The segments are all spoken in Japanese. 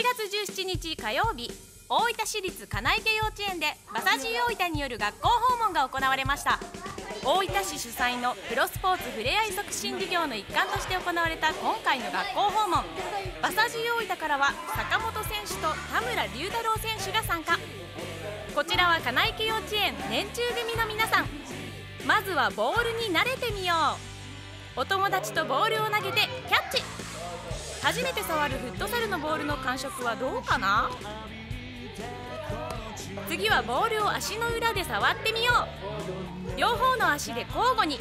7月17日火曜日大分市立金池幼稚園で馬刺し大分による学校訪問が行われました。大分市主催のプロスポーツふれあい促進事業の一環として行われた今回の学校訪問。馬刺し大分からは坂本選手と田村龍太郎選手が参加。こちらは金池幼稚園年中組の皆さん。まずはボールに慣れてみよう。お友達とボールを投げてキャッチ。初めて触るフットサルのボールの感触はどうかな？次はボールを足の裏で触ってみよう。両方の足で交互に。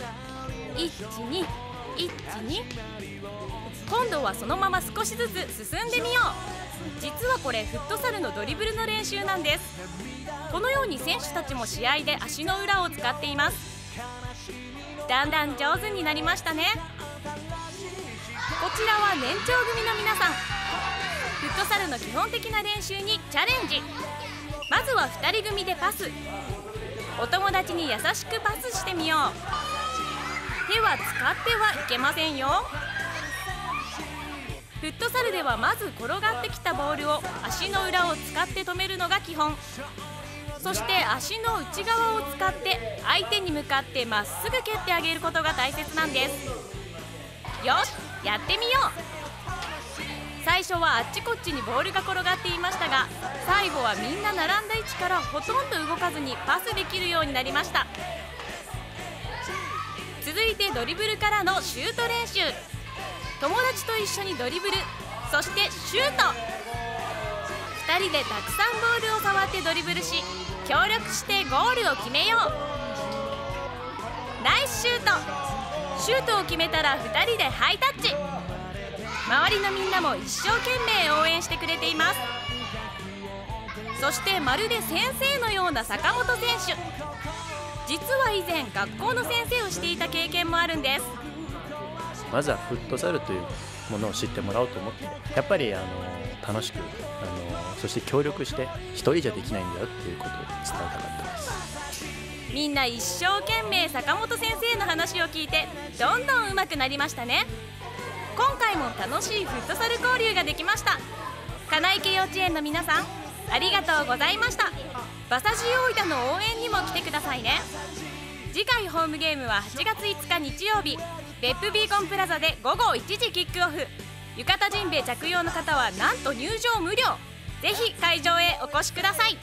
1212今度はそのまま少しずつ進んでみよう。実はこれフットサルのドリブルの練習なんです。このように選手たちも試合で足の裏を使っています。だんだん上手になりましたね。こちらは年長組の皆さん。フットサルの基本的な練習にチャレンジ。まずは2人組でパス。お友達に優しくパスしてみよう。手は使ってはいけませんよ。フットサルではまず転がってきたボールを足の裏を使って止めるのが基本。そして足の内側を使って相手に向かってまっすぐ蹴ってあげることが大切なんです。よし。やってみよう。最初はあっちこっちにボールが転がっていましたが最後はみんな並んだ位置からほとんど動かずにパスできるようになりました。続いてドリブルからのシュート練習。友達と一緒にドリブルそしてシュート。2人でたくさんボールを触ってドリブルし協力してゴールを決めよう。ナイスシュート。シュートを決めたら2人でハイタッチ。周りのみんなも一生懸命応援してくれています。そしてまるで先生のような坂本選手。実は以前学校の先生をしていた経験もあるんです。まずはフットサルというものを知ってもらおうと思ってやっぱりあの楽しくあのそして協力して一人じゃできないんだよっていうことを伝えたかったです。みんな一生懸命坂本先生の話を聞いてどんどん上手くなりましたね。今回も楽しいフットサル交流ができました。金池幼稚園の皆さんありがとうございました。馬刺し大分の応援にも来てくださいね。次回ホームゲームは8月5日日曜日別府ビーコンプラザで午後1時キックオフ。浴衣ジンベ着用の方はなんと入場無料。ぜひ会場へお越しください。